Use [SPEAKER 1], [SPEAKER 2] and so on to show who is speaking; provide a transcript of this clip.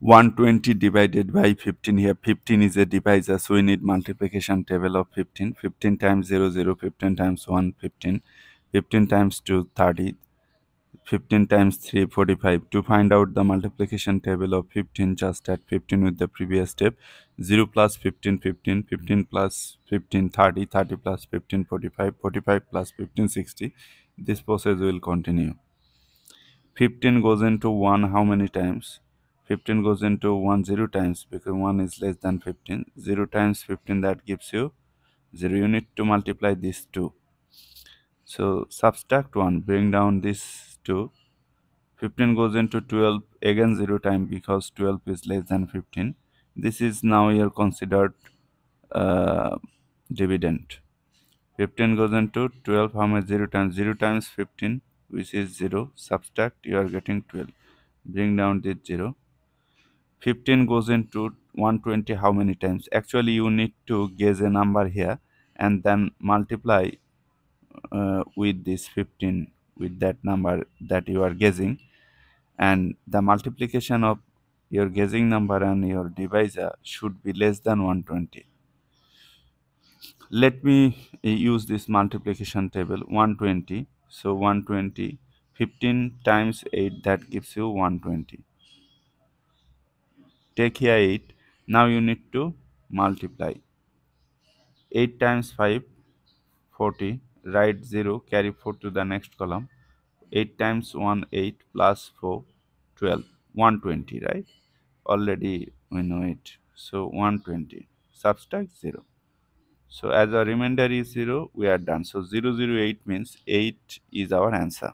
[SPEAKER 1] 120 divided by 15 here. 15 is a divisor so we need multiplication table of 15 15 times 0 0 15 times 1 15 15 times 2 30 15 times 3 45 to find out the multiplication table of 15 just add 15 with the previous step. 0 plus 15 15 15 plus 15 30 30 plus 15 45 45 plus 15 60 this process will continue. 15 goes into 1 how many times 15 goes into 1 0 times because 1 is less than 15 0 times 15 that gives you 0 you need to multiply these two. So subtract 1 bring down this 2 15 goes into 12 again 0 time because 12 is less than 15 this is now here considered uh, dividend. 15 goes into 12 how much? 0 times 0 times 15 which is 0 subtract you are getting 12 bring down this 0 15 goes into 120 how many times? Actually you need to guess a number here and then multiply uh, with this 15 with that number that you are guessing. And the multiplication of your guessing number and your divisor should be less than 120 let me uh, use this multiplication table 120 so 120 15 times 8 that gives you 120 take here 8 now you need to multiply. 8 times 5 40 write 0 carry 4 to the next column. 8 times 1 8 plus 4 12 120 right? Already we know it. So 120 subtract 0 so as a remainder is 0 we are done. So 008 means 8 is our answer